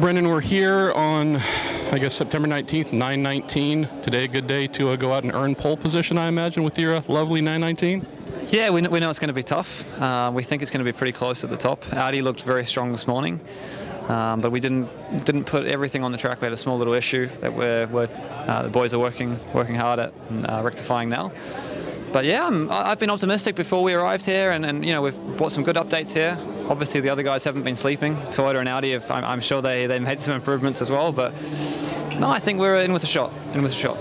Brendon, we're here on, I guess, September 19th, 919. Today, a good day to uh, go out and earn pole position, I imagine, with your uh, lovely 919. Yeah, we know, we know it's going to be tough. Uh, we think it's going to be pretty close at the top. Audi looked very strong this morning, um, but we didn't didn't put everything on the track. We had a small little issue that we're, we're uh, the boys are working working hard at and uh, rectifying now. But yeah, i have been optimistic before we arrived here, and, and, you know we've brought some good updates here. Obviously, the other guys haven't been sleeping. Toyota and Audi, have, I'm, I'm sure they they made some improvements as well. But no, I think we're in with a shot. In with a shot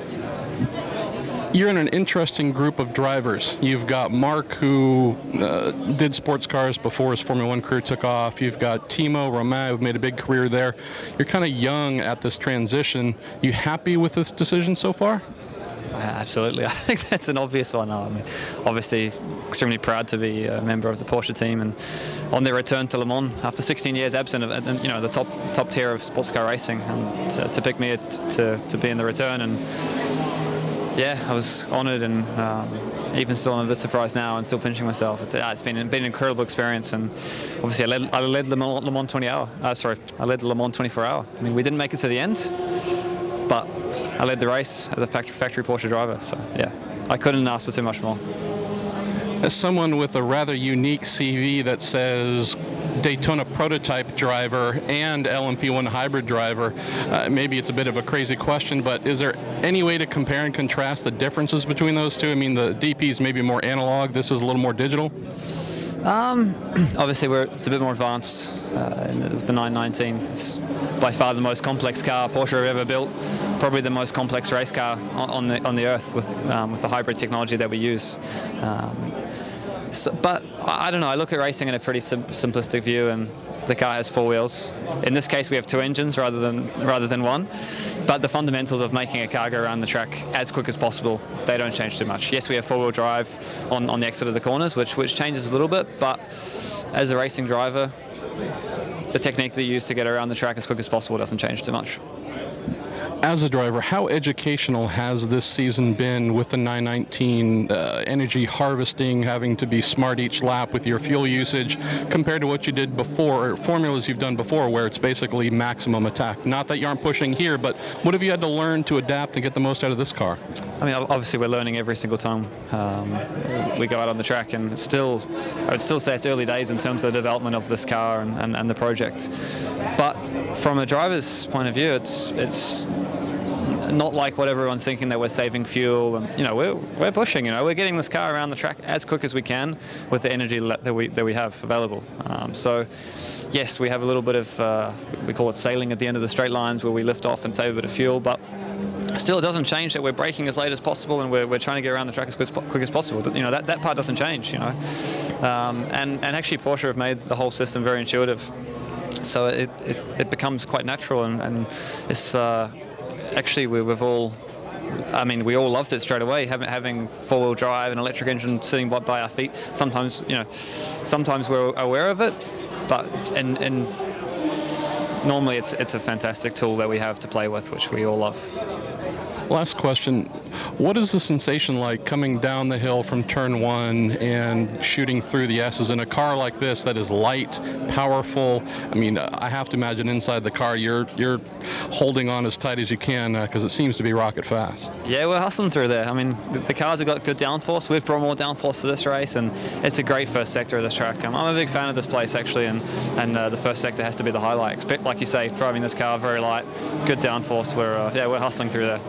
you're in an interesting group of drivers. You've got Mark, who uh, did sports cars before his Formula One career took off. You've got Timo Romain, who made a big career there. You're kind of young at this transition. You happy with this decision so far? Absolutely. I think that's an obvious one. I mean, obviously, extremely proud to be a member of the Porsche team and on their return to Le Mans after 16 years absent of you know the top top tier of sports car racing and to, to pick me to, to be in the return and yeah, I was honoured and um, even still I'm a bit surprised now and still pinching myself. It's, uh, it's been, been an incredible experience and obviously I led, I led Le, Mans, Le Mans 20 hour. Uh, sorry, I led Le Mans 24 hour. I mean, we didn't make it to the end, but I led the race as a factory, factory Porsche driver. So yeah, I couldn't ask for too much more. As someone with a rather unique CV that says Daytona prototype driver and LMP1 hybrid driver. Uh, maybe it's a bit of a crazy question, but is there any way to compare and contrast the differences between those two? I mean, the DP is maybe more analog. This is a little more digital. Um, obviously, we're, it's a bit more advanced uh, with the 919. It's by far the most complex car Porsche have ever built. Probably the most complex race car on the on the earth with um, with the hybrid technology that we use. Um, so, but I don't know. I look at racing in a pretty sim simplistic view, and the car has four wheels. In this case, we have two engines rather than rather than one. But the fundamentals of making a car go around the track as quick as possible, they don't change too much. Yes, we have four-wheel drive on, on the exit of the corners, which which changes a little bit. But as a racing driver, the technique they use to get around the track as quick as possible doesn't change too much as a driver, how educational has this season been with the 919 uh, energy harvesting, having to be smart each lap with your fuel usage, compared to what you did before, or formulas you've done before, where it's basically maximum attack? Not that you aren't pushing here, but what have you had to learn to adapt and get the most out of this car? I mean, obviously we're learning every single time um, we go out on the track, and still, I would still say it's early days in terms of the development of this car and, and, and the project. But from a driver's point of view, it's it's not like what everyone's thinking that we're saving fuel and you know we're, we're pushing you know we're getting this car around the track as quick as we can with the energy that we that we have available. Um, so yes we have a little bit of uh, we call it sailing at the end of the straight lines where we lift off and save a bit of fuel but still it doesn't change that we're braking as late as possible and we're, we're trying to get around the track as quick, quick as possible. You know that, that part doesn't change you know. Um, and and actually Porsche have made the whole system very intuitive. So it, it, it becomes quite natural and, and it's uh, actually we, have all I mean, we all loved it straight away. Having having four-wheel drive and electric engine sitting by, by our feet. Sometimes, you know, sometimes we're aware of it, but and and normally it's it's a fantastic tool that we have to play with, which we all love. Last question. What is the sensation like coming down the hill from turn one and shooting through the S's in a car like this that is light, powerful? I mean, I have to imagine inside the car you're you're holding on as tight as you can because uh, it seems to be rocket fast. Yeah, we're hustling through there. I mean, the, cars have got good downforce. We've brought more downforce to this race, and it's a great first sector of this track. I'm, I'm a big fan of this place actually, and and uh, the first sector has to be the highlight. Like you say, driving this car very light, good downforce. We're uh, yeah, we're hustling through there.